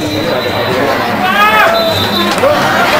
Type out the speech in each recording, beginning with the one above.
Maria. Ah! Ah!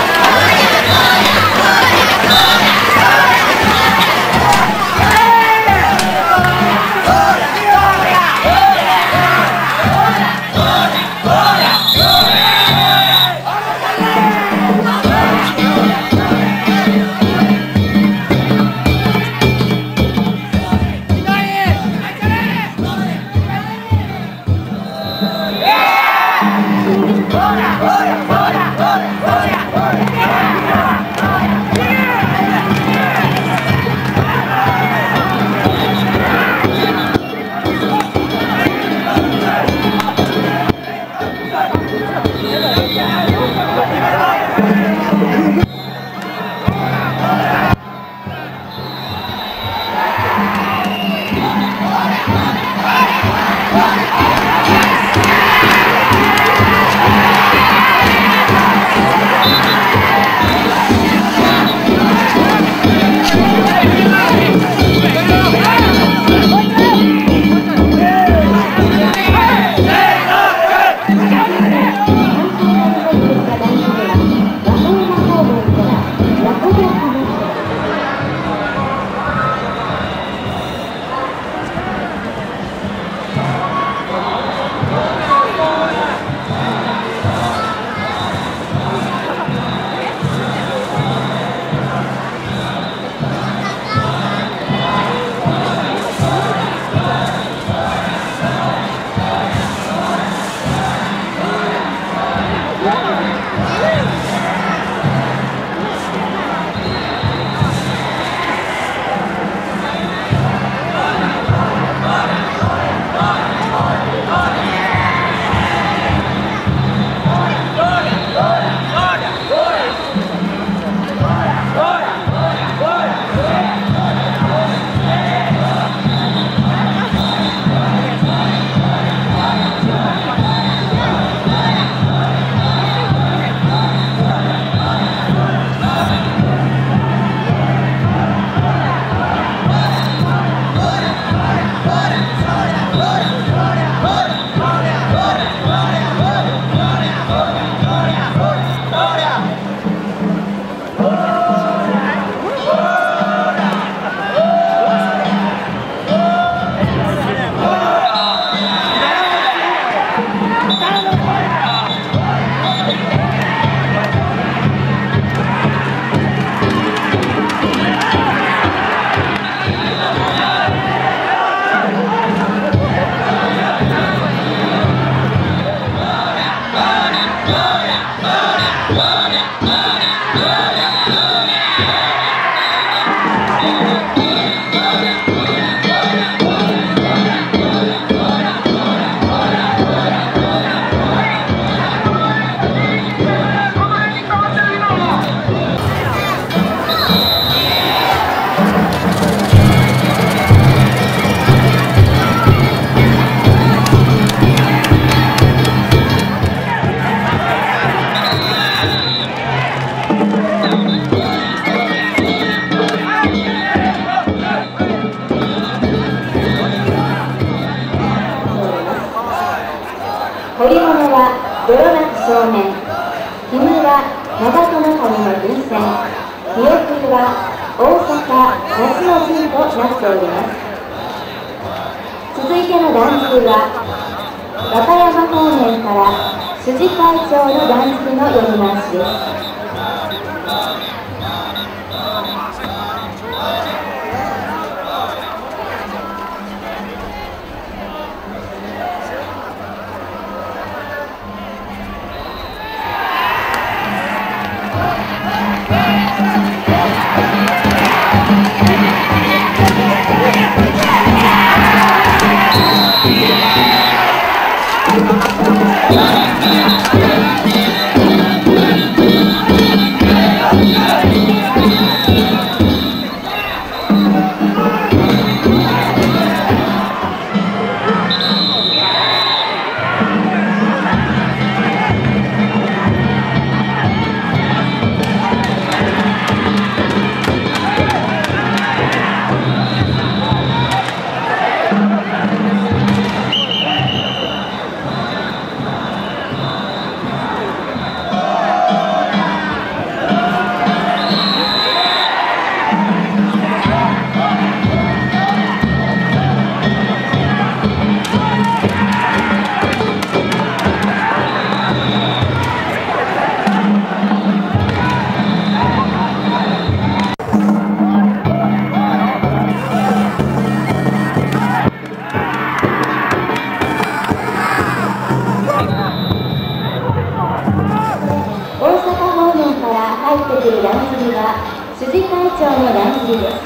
するだりは辻会長の乱切りです。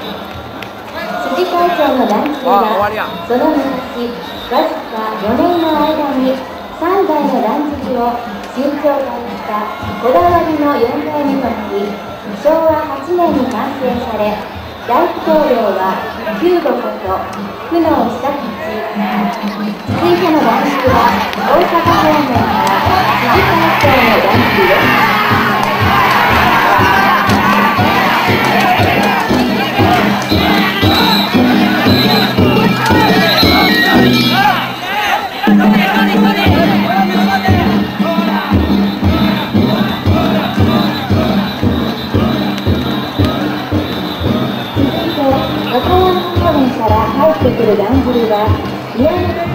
辻会長のだんりはその昔わずか4年の間に3台の乱切りを新調化したこだわりの4代目となり昭和8年に完成され大統領は久保こと久能久吉続いての男子は大阪方面から辻会長の乱切りです。から入ってくるだんじりは宮本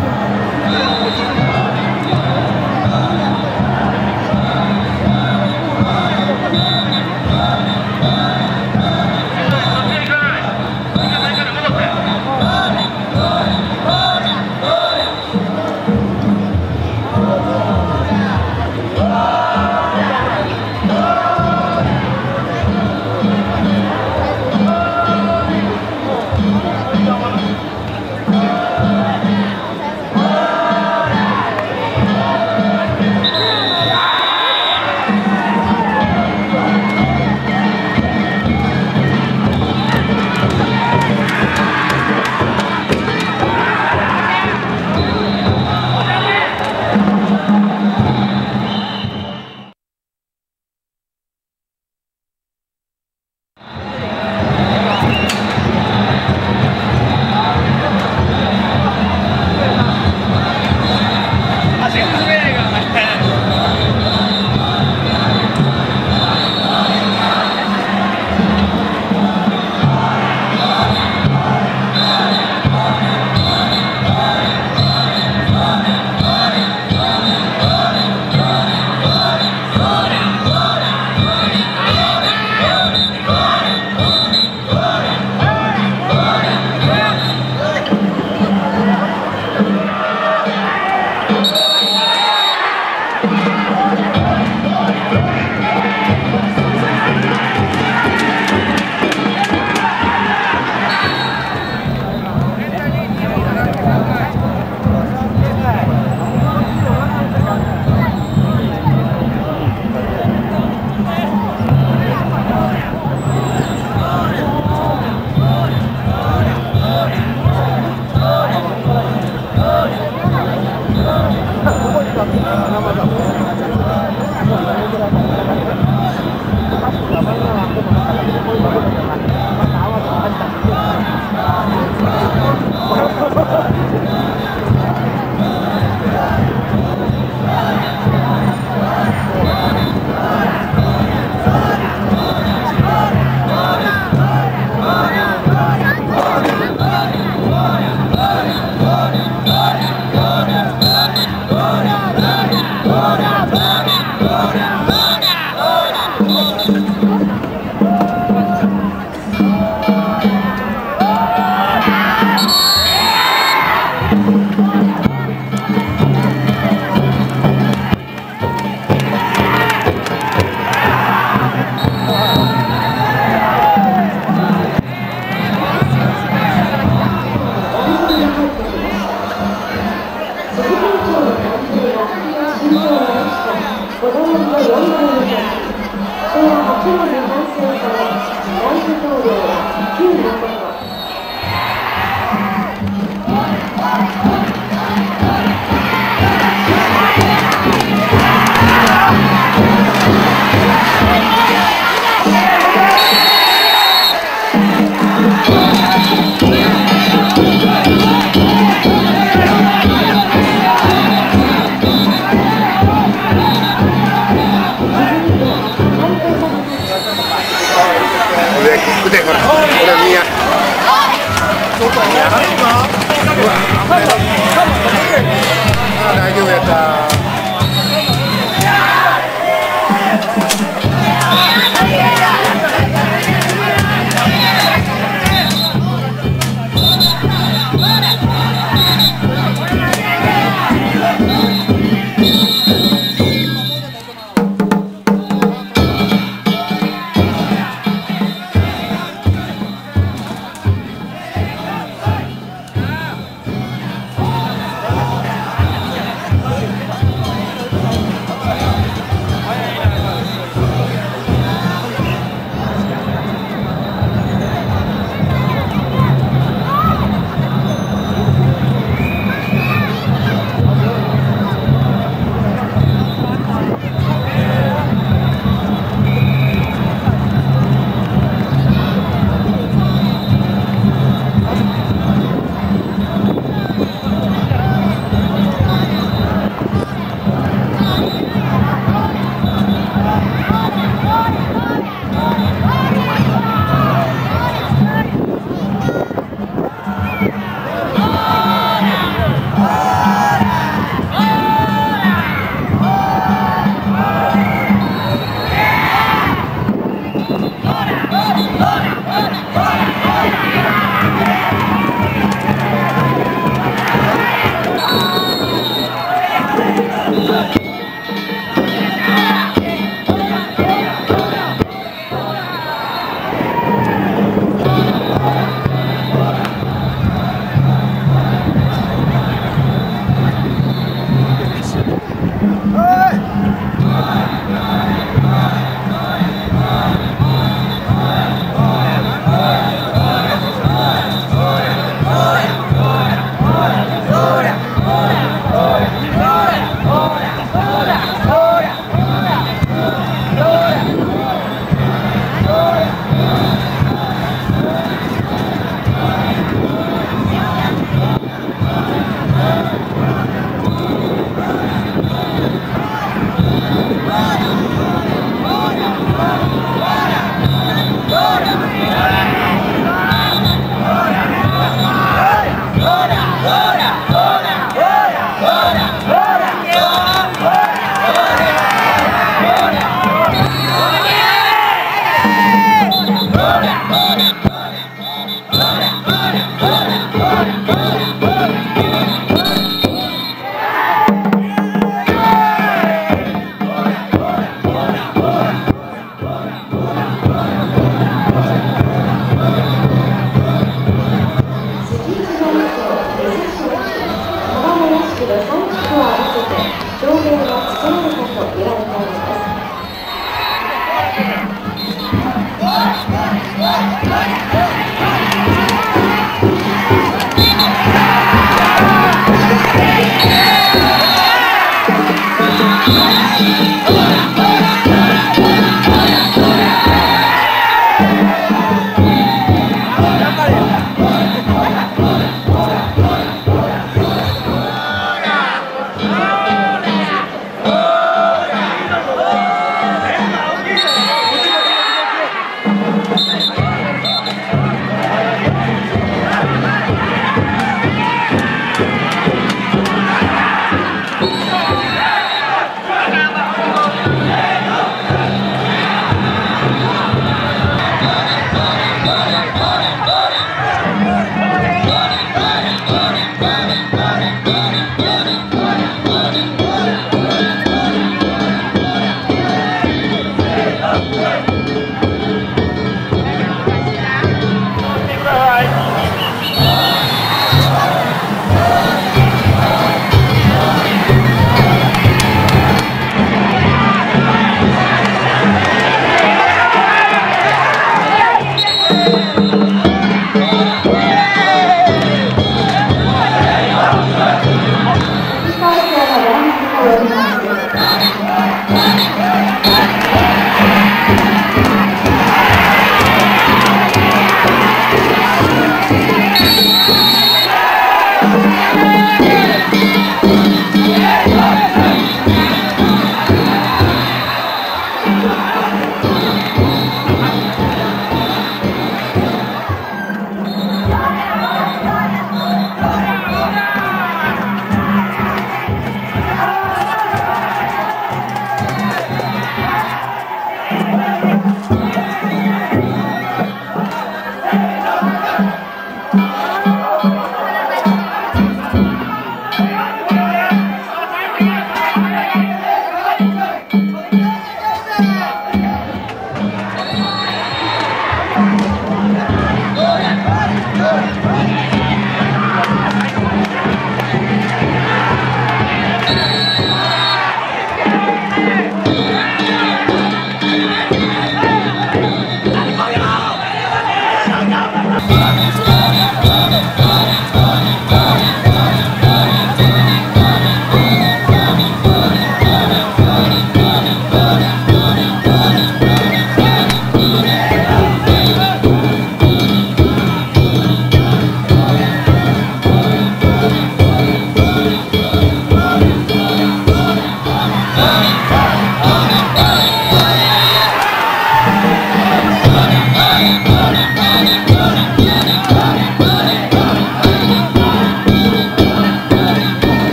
촬영을 하고 일하는 사람이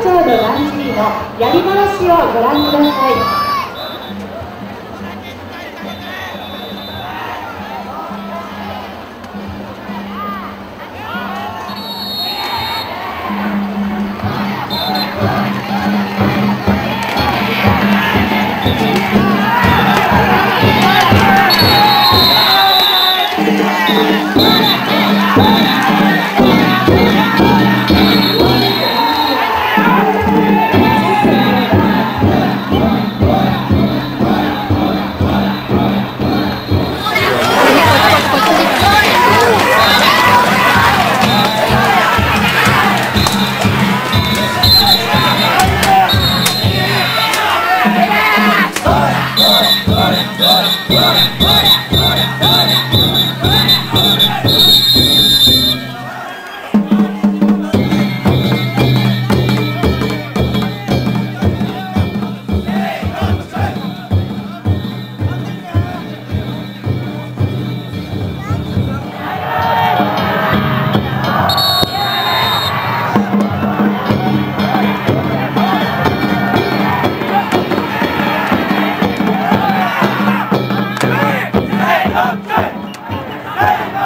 町のランジーのやりましをご覧ください。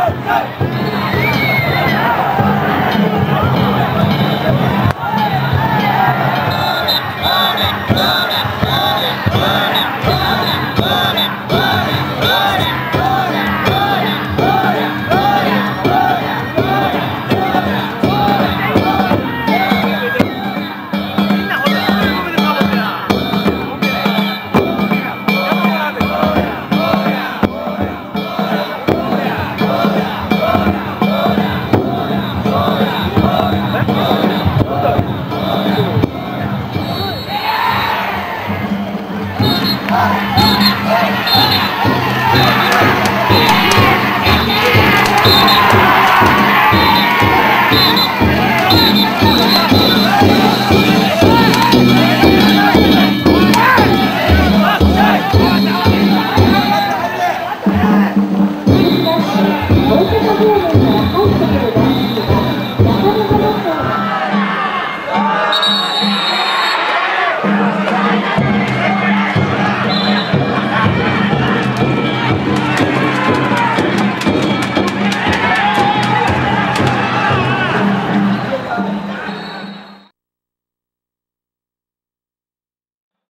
Ei, ei.